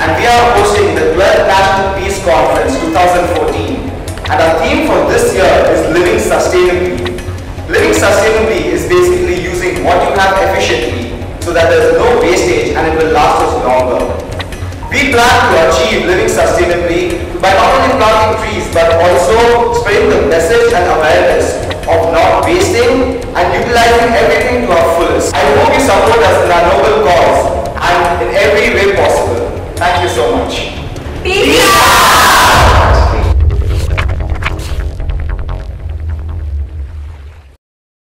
and we are hosting the 12th National Peace Conference 2014 and our theme for this year is Living Sustainably. Living sustainably is basically using what you have efficiently so that there is no wastage and it will last us longer. We plan to achieve living sustainably by not only planting trees but also spreading the message and awareness of not wasting and utilizing everything to our fullest. I hope you support Norte.